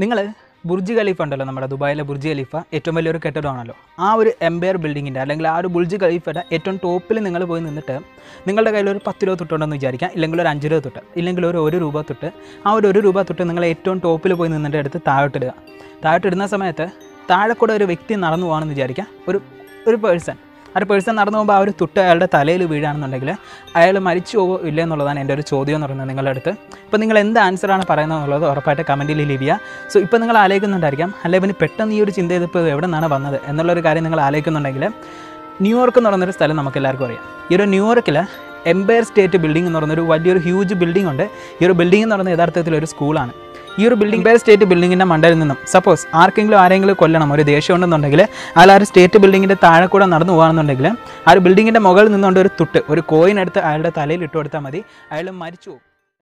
നിങ്ങൾ Burj Khalifa ഉണ്ടല്ലോ നമ്മുടെ ദുബായിലെ ബുർജ് ഖലീഫ ഏറ്റവും വലിയൊരു കെട്ടിടമാണല്ലോ. ആ ഒരു എംപയർ ബിൽഡിങ്ങിന്റെ അല്ലെങ്കിൽ ആ ഒരു ബുർജ് ഖലീഫയുടെ ഏറ്റവും ടോപ്പിൽ നിങ്ങൾ പോയി നിന്നിട്ട് നിങ്ങളുടെ കയ്യിൽ ഒരു പത്ത് രൂപ തൊട്ടുണ്ടെന്ന് വിചാരിക്കാം ഇല്ലെങ്കിൽ ഒരു അഞ്ച് രൂപ തൊട്ട് ഇല്ലെങ്കിൽ ഒരു ഒരു രൂപ തൊട്ട് ആ ഒരു ഒരു രൂപ തൊട്ട് നിങ്ങൾ ഏറ്റവും ടോപ്പിൽ പോയി നിന്നിട്ട് എടുത്ത് താഴോട്ടിടുക. താഴോട്ടിടുന്ന സമയത്ത് താഴെ കൂടെ ഒരു വ്യക്തി നടന്നു പോകാണെന്ന് വിചാരിക്കാം ഒരു ഒരു പേഴ്സൺ ഒരു പേഴ്സൺ നടന്നു പോകുമ്പോൾ ആ ഒരു തുട്ട് അയാളുടെ തലയിൽ വീഴാണെന്നുണ്ടെങ്കിൽ അയാൾ മരിച്ചു പോകോ ഇല്ല എന്നുള്ളതാണ് എന്റെ ഒരു ചോദ്യം എന്ന് പറയുന്നത് നിങ്ങളുടെ അടുത്ത്. ഇപ്പോൾ നിങ്ങൾ എന്ത് ആൻസറാണ് പറയുന്നത് എന്നുള്ളത് ഉറപ്പായിട്ട് കമന്റിൽ ലീവ് ചെയ്യുക. സോ ഇപ്പോൾ നിങ്ങൾ ആലോചിക്കുന്നുണ്ടായിരിക്കാം അല്ലെ പിന്നെ പെട്ടെന്ന് ഈ ഒരു ചിന്ത ചെയ്തപ്പോൾ എവിടെ നിന്നാണ് വന്നത് എന്നുള്ളൊരു കാര്യം നിങ്ങൾ ആലോചിക്കുന്നുണ്ടെങ്കിൽ ന്യൂയോർക്ക് എന്ന് പറയുന്നൊരു സ്ഥലം നമുക്ക് എല്ലാവർക്കും അറിയാം. ഈ ഒരു ന്യൂയോർക്കിൽ എംപയർ സ്റ്റേറ്റ് ബിൽഡിംഗ് എന്ന് പറയുന്നൊരു വലിയൊരു ഹ്യൂജ് ബിൽഡിംഗ് ഉണ്ട്. ഈ ഒരു ബിൽഡിംഗ് എന്ന് പറയുന്നത് യഥാർത്ഥത്തിൽ ഒരു സ്കൂളാണ് ഈ ഒരു ബിൽഡിംഗ് പേര് സ്റ്റേറ്റ് ബിൽഡിങ്ങിന്റെ മണ്ടയിൽ നിന്നും സപ്പോസ് ആർക്കെങ്കിലും ആരെങ്കിലും കൊല്ലണം ഒരു ദേഷ്യം ഉണ്ടെന്നുണ്ടെങ്കിൽ അയാൾ ആ ഒരു സ്റ്റേറ്റ് ബിൽഡിങ്ങിന്റെ താഴെ കൂടെ നടന്നു പോകുകയാണെന്നുണ്ടെങ്കിൽ ആ ഒരു ബിൽഡിങ്ങിന്റെ മുകളിൽ നിന്നുകൊണ്ട് ഒരു തുട്ട് ഒരു കോയിൻ എടുത്ത് അയാളുടെ തലയിൽ ഇട്ട് കൊടുത്താൽ മതി. അയാൾ മരിച്ചു പോകും.